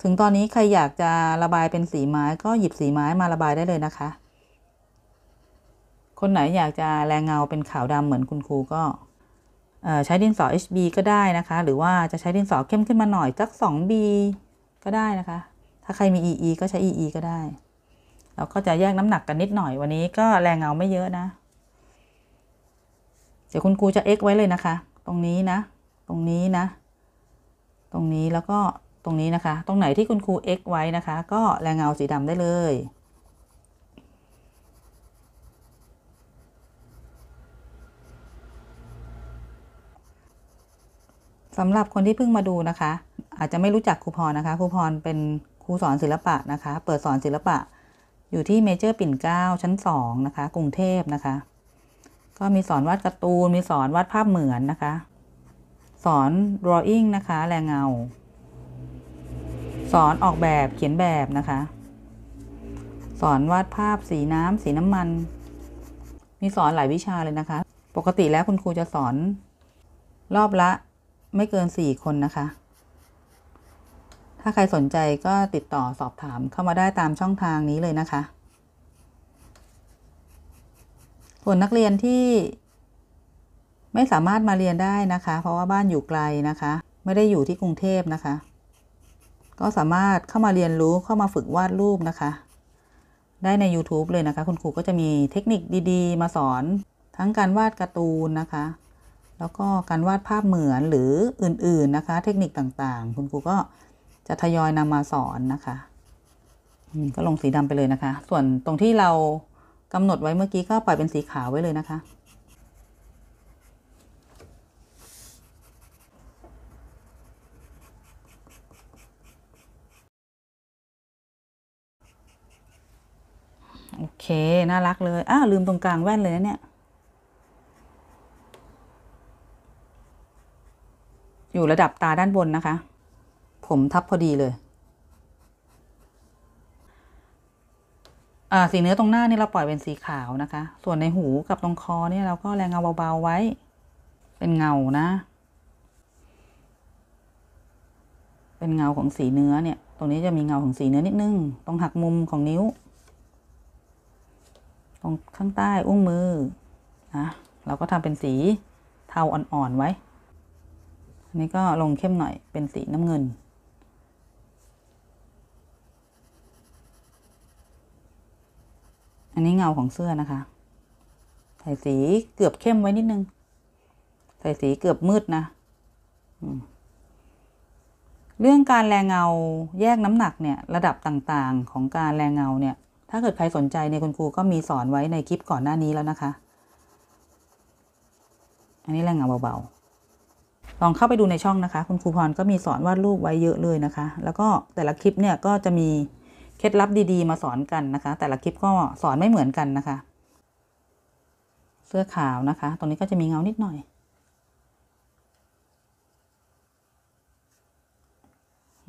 ถึงตอนนี้ใครอยากจะระบายเป็นสีไม้ก็หยิบสีไม้มาระบายได้เลยนะคะ คนไหนอยากจะแรงเงาเป็นขาวดำเหมือนคุณครูก็ใช้ดินสอ HB ก็ได้นะคะ หรือว่าจะใช้ดินสอเข้มขึ้นมาหน่อยสัก 2B ก็ได้นะคะ ถ้าใครมี EE ก็ใช้ EE ก็ได้ เราก็จะแยกน้ำหนักกันนิดหน่อยวันนี้ก็แรงเงาไม่เยอะนะ เดี๋ยวคุณครูจะ x ไว้เลยนะคะ ตรงนี้นะ ตรงนี้นะ ตรงนี้แล้วก็ตรงนี้นะคะ ตรงไหนที่คุณครู x ไว้นะคะ ก็แรงเงาสีดำได้เลยสำหรับคนที่เพิ่งมาดูนะคะ อาจจะไม่รู้จักครูพรนะคะครูพรเป็นครูสอนศิลปะนะคะ เปิดสอนศิลปะ อยู่ที่เมเจอร์ปิ่นเกล้าชั้นสองนะคะ กรุงเทพนะคะ ก็มีสอนวาดการ์ตูน มีสอนวาดภาพเหมือนนะคะ สอน drawing นะคะ แรงเงา สอนออกแบบเขียนแบบนะคะ สอนวาดภาพสีน้ำสีน้ำมัน มีสอนหลายวิชาเลยนะคะ ปกติแล้วคุณครูจะสอนรอบละไม่เกินสี่คนนะคะ ถ้าใครสนใจก็ติดต่อสอบถามเข้ามาได้ตามช่องทางนี้เลยนะคะ ส่วนนักเรียนที่ไม่สามารถมาเรียนได้นะคะ เพราะว่าบ้านอยู่ไกลนะคะ ไม่ได้อยู่ที่กรุงเทพนะคะ ก็สามารถเข้ามาเรียนรู้เข้ามาฝึกวาดรูปนะคะ ได้ใน YouTube เลยนะคะ คุณครูก็จะมีเทคนิคดีๆ มาสอนทั้งการวาดการ์ตูนนะคะ แล้วก็การวาดภาพเหมือนหรืออื่นๆนะคะ เทคนิคต่างๆ คุณครูก็ จะทยอยนำมาสอนนะคะก็ลงสีดำไปเลยนะคะ ส่วนตรงที่เรากำหนดไว้เมื่อกี้ก็ปล่อยเป็นสีขาวไว้เลยนะคะ โอเค น่ารักเลย อ้าว ลืมตรงกลางแว่นเลยนะเนี่ย อยู่ระดับตาด้านบนนะคะ ผมทับพอดีเลย อ่าสีเนื้อตรงหน้านี่เราปล่อยเป็นสีขาวนะคะ ส่วนในหูกับตรงคอเนี่ยเราก็แรงเงาเบาๆไว้ เป็นเงานะ เป็นเงาของสีเนื้อเนี่ย ตรงนี้จะมีเงาของสีเนื้อนิดนึง ตรงหักมุมของนิ้ว ตรงข้างใต้อุ้งมือนะเราก็ทำเป็นสีเทาอ่อนๆไว้ อันนี้ก็ลงเข้มหน่อยเป็นสีน้ำเงิน อันนี้เงาของเสื้อนะคะ ใส่สีเกือบเข้มไว้นิดนึง ใส่สีเกือบมืดนะเรื่องการแรงเงาแยกน้ำหนักเนี่ย ระดับต่างๆของการแรงเงาเนี่ย ถ้าเกิดใครสนใจเนี่ยคุณครูก็มีสอนไว้ในคลิปก่อนหน้านี้แล้วนะคะ อันนี้แรงเงาเบาๆ ลองเข้าไปดูในช่องนะคะ คุณครูพรก็มีสอนวาดรูปไว้เยอะเลยนะคะ แล้วก็แต่ละคลิปเนี่ยก็จะมี เคล็ดลับดีๆ มาสอนกันนะคะ แต่ละคลิปก็สอนไม่เหมือนกันนะคะ เสื้อขาวนะคะ ตรงนี้ก็จะมีเงานิดหน่อย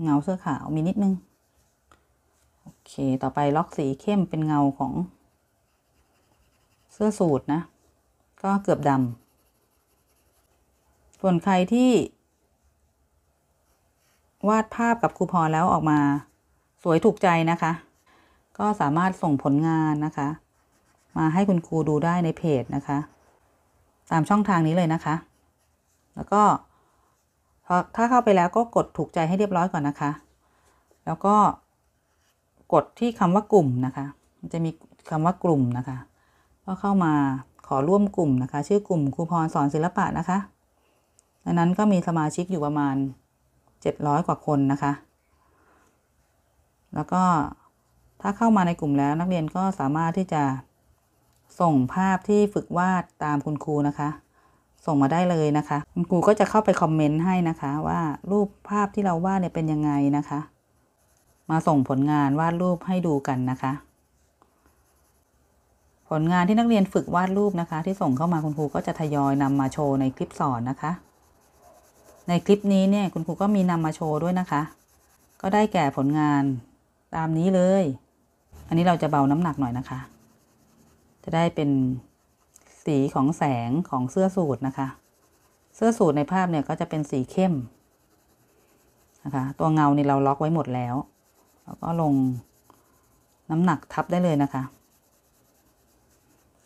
เงาเสื้อขาวมีนิดนึง โอเค ต่อไปล็อกสีเข้มเป็นเงาของ เสื้อสูทนะ ก็เกือบดำส่วนใครที่วาดภาพกับครูพรแล้วออกมา วยถูกใจนะคะ ก็สามารถส่งผลงานนะคะ มาให้คุณครูดูได้ในเพจนะคะ ตามช่องทางนี้เลยนะคะ แล้วก็พอถ้าเข้าไปแล้วก็กดถูกใจให้เรียบร้อยก่อนนะคะ แล้วก็กดที่คำว่ากลุ่มนะคะ มันจะมีคำว่ากลุ่มนะคะ ก็เข้ามาขอร่วมกลุ่มนะคะ ชื่อกลุ่มครูพรสอนศิลปะนะคะดังนั้นก็มีสมาชิกอยู่ประมาณ 700 กว่าคนนะคะ แล้วก็ถ้าเข้ามาในกลุ่มแล้วนักเรียนก็สามารถที่จะส่งภาพที่ฝึกวาดตามคุณครูนะคะ ส่งมาได้เลยนะคะ คุณครูก็จะเข้าไปคอมเมนต์ให้นะคะ ว่ารูปภาพที่เราวาดเนี่ยเป็นยังไงนะคะ มาส่งผลงานวาดรูปให้ดูกันนะคะ ผลงานที่นักเรียนฝึกวาดรูปนะคะ ที่ส่งเข้ามาคุณครูก็จะทยอยนำมาโชว์ในคลิปสอนนะคะ ในคลิปนี้เนี่ยคุณครูก็มีนำมาโชว์ด้วยนะคะ ก็ได้แก่ผลงาน ตามนี้เลย อันนี้เราจะเบาน้ำหนักหน่อยนะคะ จะได้เป็นสีของแสงของเสื้อสูทนะคะ เสื้อสูทในภาพเนี่ยก็จะเป็นสีเข้มนะคะ ตัวเงานี่เราล็อกไว้หมดแล้ว แล้วก็ลงน้ำหนักทับได้เลยนะคะ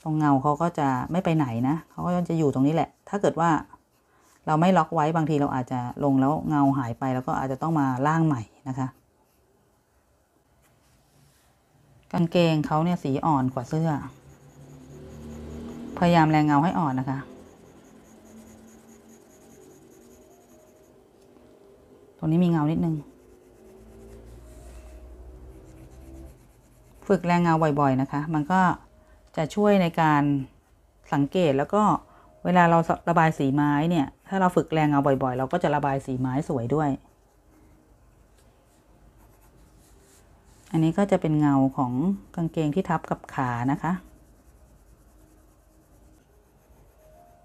ตรงเงาเขาก็จะไม่ไปไหนนะเขาก็จะอยู่ตรงนี้แหละ ถ้าเกิดว่าเราไม่ล็อกไว้บางทีเราอาจจะลงแล้วเงาหายไป แล้วก็อาจจะต้องมาล่างใหม่นะคะ กางเกงเขาเนี่ยสีอ่อนกว่าเสื้อ พยายามแรงเงาให้อ่อนนะคะ ตรงนี้มีเงานิดนึง ฝึกแรงเงาบ่อย ๆ นะคะ มันก็จะช่วยในการสังเกตแล้วก็เวลาเราระบายสีไม้เนี่ย ถ้าเราฝึกแรงเงาบ่อย ๆ เราก็จะระบายสีไม้สวยด้วย อันนี้ก็จะเป็นเงาของกางเกงที่ทับกับขานะคะ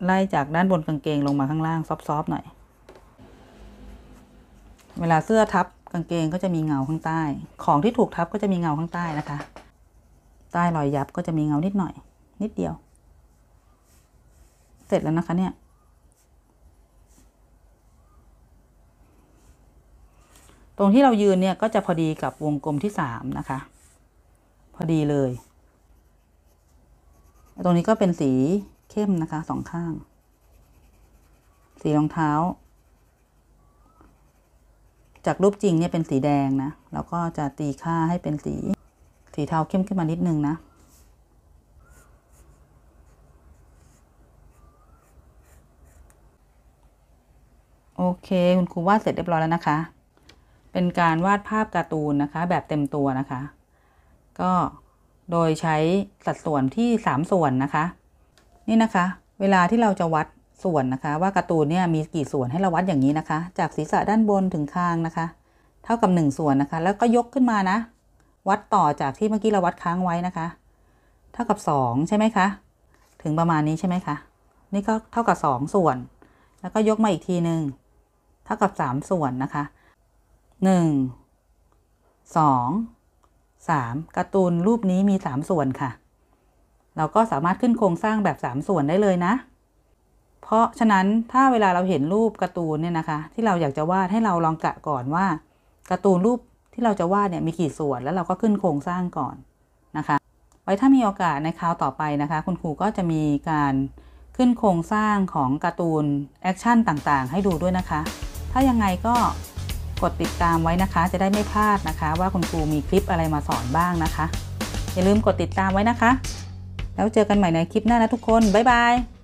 ไล่จากด้านบนกางเกงลงมาข้างล่างซอฟๆหน่อย เวลาเสื้อทับกางเกงก็จะมีเงาข้างใต้ ของที่ถูกทับก็จะมีเงาข้างใต้นะคะ ใต้รอยยับก็จะมีเงานิดหน่อย นิดเดียว เสร็จแล้วนะคะเนี่ย ตรงที่เรายืนเนี่ยก็จะพอดีกับวงกลมที่สามนะคะ พอดีเลย ตรงนี้ก็เป็นสีเข้มนะคะสองข้าง สีรองเท้า จากรูปจริงเนี่ยเป็นสีแดงนะ แล้วก็จะตีค่าให้เป็นสี สีเทาเข้มขึ้นมานิดนึงนะโอเค คุณครูวาดเสร็จเรียบร้อยแล้วนะคะ เป็นการวาดภาพการ์ตูนนะคะ แบบเต็มตัวนะคะ ก็โดยใช้สัดส่วนที่ 3 ส่วนนะคะ นี่นะคะ เวลาที่เราจะวัดส่วนนะคะ ว่าการ์ตูนเนี่ยมีกี่ส่วนให้เราวัดอย่างนี้นะคะ จากศีรษะด้านบนถึงคางนะคะ เท่ากับ 1 ส่วนนะคะ แล้วก็ยกขึ้นมานะ วัดต่อจากที่เมื่อกี้เราวัดค้างไว้นะคะ เท่ากับ 2 ใช่ไหมคะ ถึงประมาณนี้ใช่ไหมคะนี่ก็เท่ากับ 2 ส่วน แล้วก็ยกมาอีกทีหนึ่งเท่ากับ 3 ส่วนนะคะ 1 2 3การ์ตูนรูปนี้มี3ส่วนค่ะ เราก็สามารถขึ้นโครงสร้างแบบ3ส่วนได้เลยนะ เพราะฉะนั้นถ้าเวลาเราเห็นรูปการ์ตูนเนี่ยนะคะ ที่เราอยากจะวาดให้เราลองกะก่อนว่าการ์ตูนรูปที่เราจะวาดเนี่ยมีกี่ส่วนแล้วเราก็ขึ้นโครงสร้างก่อนนะคะ ไว้ถ้ามีโอกาสในคราวต่อไปนะคะ คุณครูก็จะมีการขึ้นโครงสร้างของการ์ตูน action ต่างๆ ให้ดูด้วยนะคะ ถ้ายังไงก็ กดติดตามไว้นะคะ จะได้ไม่พลาดนะคะ ว่าคุณครูมีคลิปอะไรมาสอนบ้างนะคะ อย่าลืมกดติดตามไว้นะคะ แล้วเจอกันใหม่ในคลิปหน้านะทุกคน บ๊ายบาย